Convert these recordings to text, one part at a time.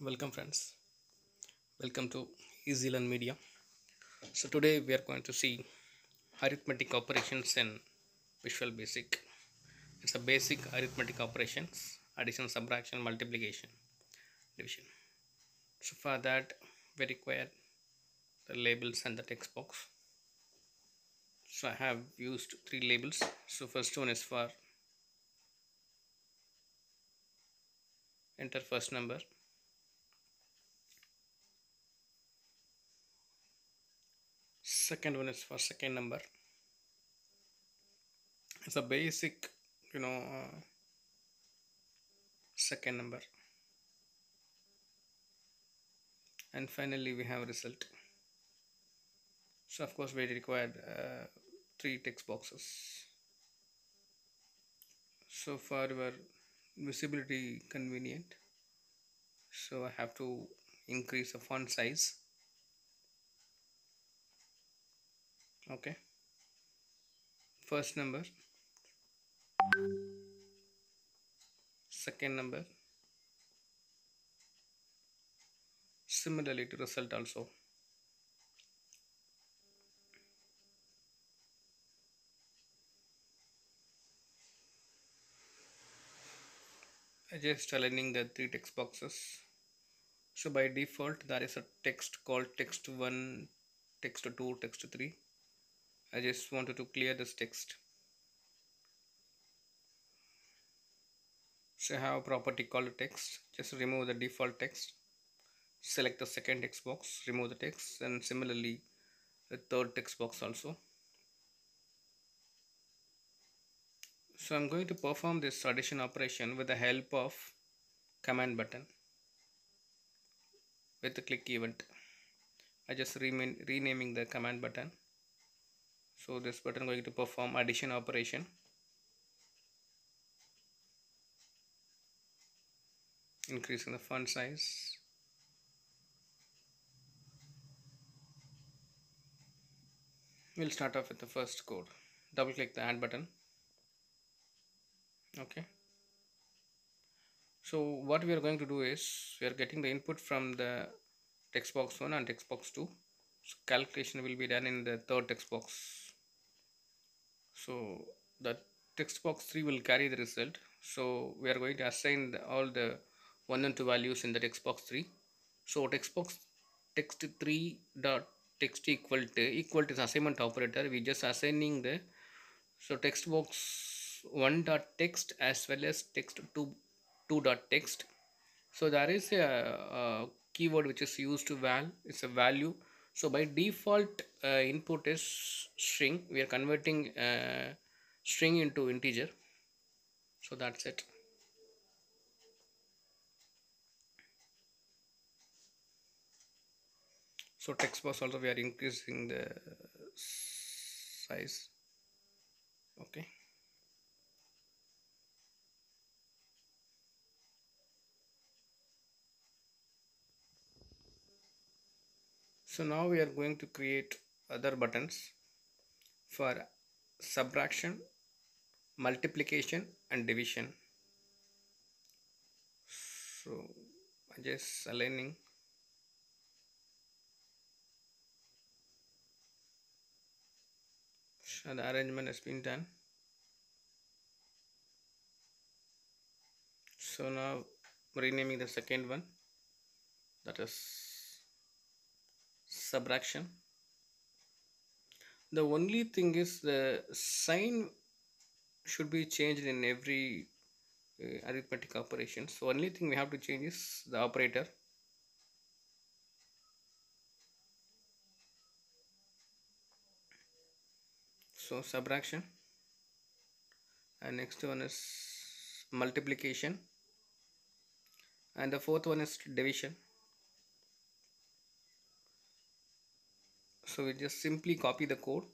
Welcome, friends. Welcome to Easy Learn Media. So, today we are going to see arithmetic operations in Visual Basic. It's a basic arithmetic operations addition, subtraction, multiplication, division. So, for that, we require the labels and the text box. So, I have used three labels. So, first one is for enter first number second one is for second number. It's a basic you know uh, second number. And finally we have result. So of course we required uh, three text boxes. So for our visibility convenient. So I have to increase the font size okay. First number. Second number. Similarly to result also. I just aligning the three text boxes. So by default there is a text called text 1 text 2 text 3 I just wanted to clear this text. So I have a property called text. Just remove the default text. Select the second text box remove the text and similarly the third text box also. So I'm going to perform this addition operation with the help of command button with the click event. I just remain renaming the command button so this button going to perform addition operation. Increasing the font size. We'll start off with the first code. Double click the add button. Okay. So what we are going to do is we are getting the input from the text box 1 and text box 2 so calculation will be done in the third text box so the text box 3 will carry the result. So we are going to assign the, all the 1 and 2 values in the text box 3 so text box text 3 dot text equal to equal to the assignment operator. We just assigning the so text box 1 dot text as well as text 2 2 dot text. So there is a, a keyword which is used to val it's a value so by default uh, input is string. We are converting uh, string into integer. So that's it. So text box also we are increasing the size. Okay so now we are going to create other buttons for subtraction multiplication and division. So I just aligning. So the arrangement has been done. So now renaming the second one. That is subtraction. The only thing is the sign should be changed in every uh, arithmetic operation. So only thing we have to change is the operator. So subtraction. And next one is multiplication. And the fourth one is division so we just simply copy the code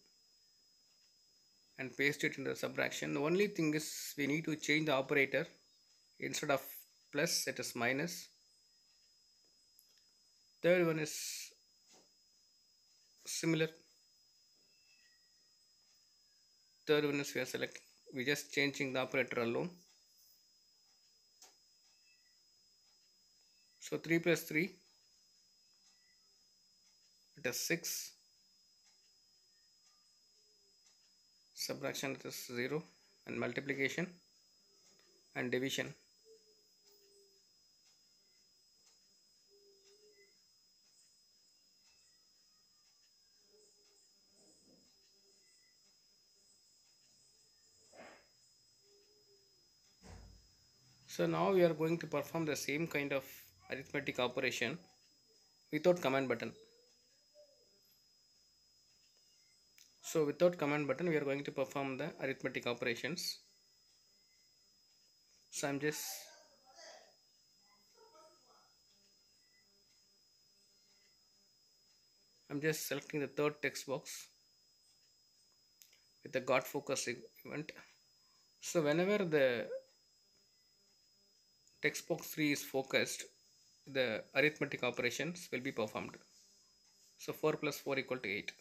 and paste it in the subtraction. The only thing is we need to change the operator. Instead of plus it is minus. Third one is similar. Third one is we are select we just changing the operator alone. So 3 plus 3 it is 6 subtraction it is 0 and multiplication and division So now we are going to perform the same kind of arithmetic operation without command button. So without command button we are going to perform the arithmetic operations. So I'm just I'm just selecting the third text box with the got focus event. So whenever the text box 3 is focused, the arithmetic operations will be performed. So 4 plus 4 equal to 8.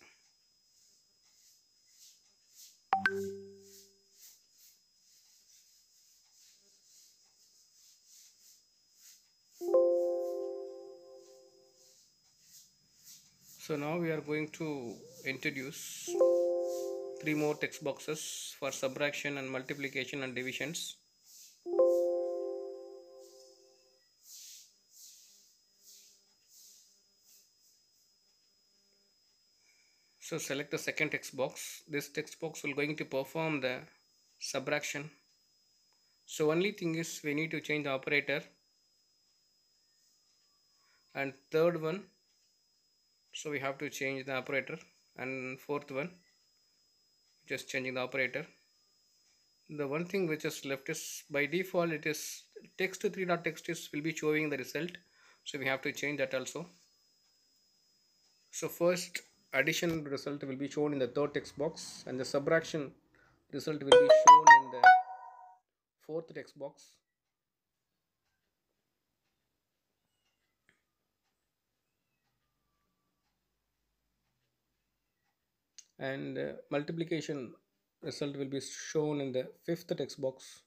So now we are going to introduce three more text boxes for subtraction and multiplication and divisions. So select the second text box. This text box will going to perform the subtraction. So only thing is we need to change the operator. And third one, so we have to change the operator. And fourth one, just changing the operator. The one thing which is left is by default it is text 3 dot text is will be showing the result. So we have to change that also. So first addition result will be shown in the third text box and the subtraction result will be shown in the fourth text box and uh, multiplication result will be shown in the fifth text box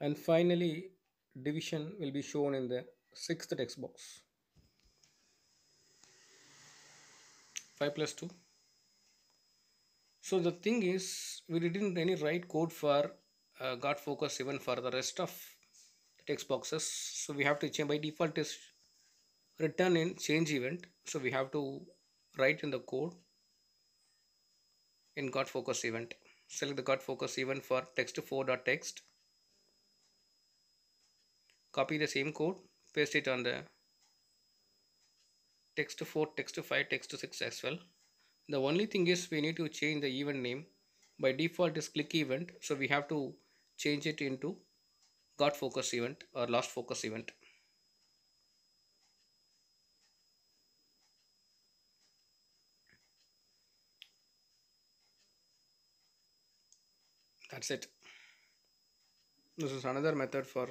and finally division will be shown in the sixth text box 5 plus 2 so the thing is we didn't any write code for uh, got focus even for the rest of the text boxes so we have to change by default is return in change event. So we have to write in the code in got focus event. Select the got focus event for text4.text copy the same code paste it on the text 4 text 5 text 6 as well. The only thing is we need to change the event name. By default is click event. So we have to change it into got focus event or lost focus event that's it. This is another method for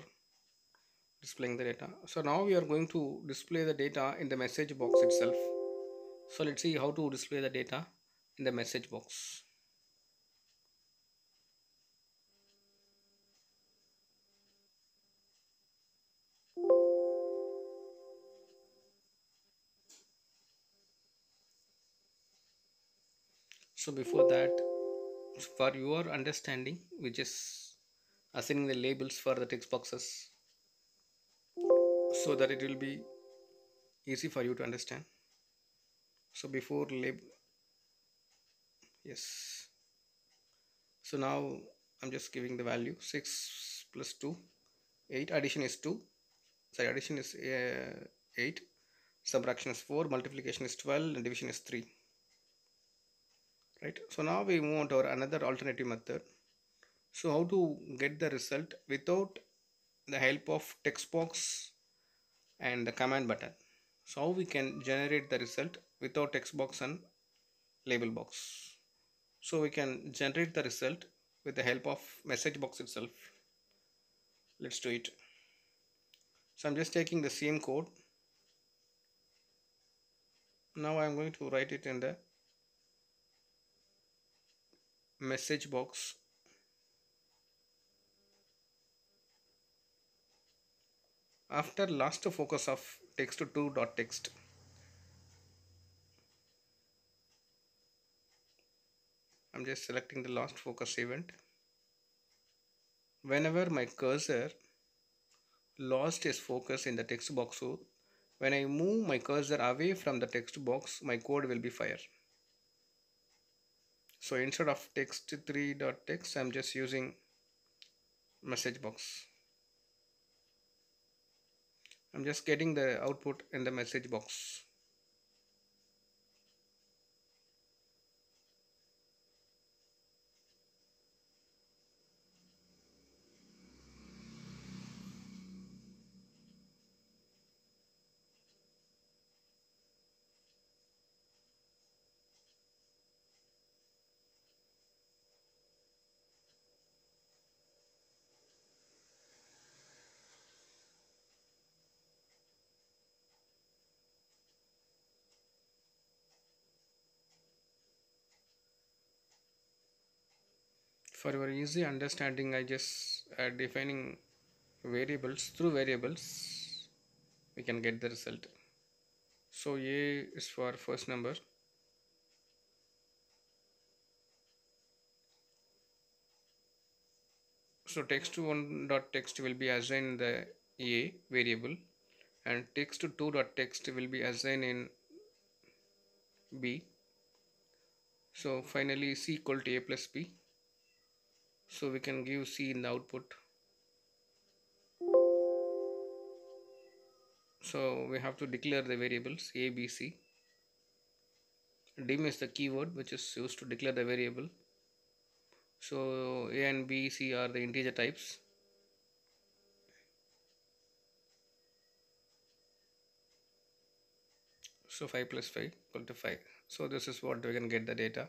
displaying the data. So now we are going to display the data in the message box itself. So let's see how to display the data in the message box. So before that for your understanding we just assigning the labels for the text boxes so that it will be easy for you to understand. So before label yes. So now I'm just giving the value 6 plus 2 8 addition is 2 sorry addition is uh, 8 subtraction is 4 multiplication is 12 and division is 3 right? So now we move on to our another alternative method. So how to get the result without the help of text box and the command button? So how we can generate the result without text box and label box? So we can generate the result with the help of message box itself. Let's do it. So I'm just taking the same code. Now I'm going to write it in the message box. After lost focus of text to dot text. I'm just selecting the lost focus event. Whenever my cursor lost its focus in the text box so when I move my cursor away from the text box my code will be fire so instead of text 3 dot text I'm just using message box. I'm just getting the output in the message box for your easy understanding I just uh, defining variables. Through variables we can get the result. So A is for first number. So text to one dot text will be assigned the A variable and text to two dot text will be assigned in B. So finally C equal to A plus B so we can give C in the output. So we have to declare the variables a b c. Dim is the keyword which is used to declare the variable. So a and b c are the integer types. So 5 plus 5 equal to 5 so this is what we can get the data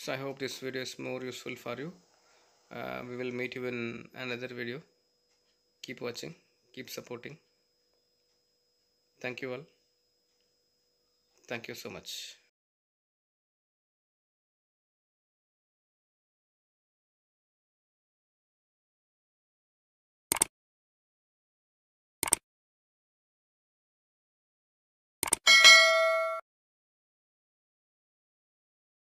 so i hope this video is more useful for you. Uh, we will meet you in another video. Keep watching keep supporting. Thank you all. Thank you so much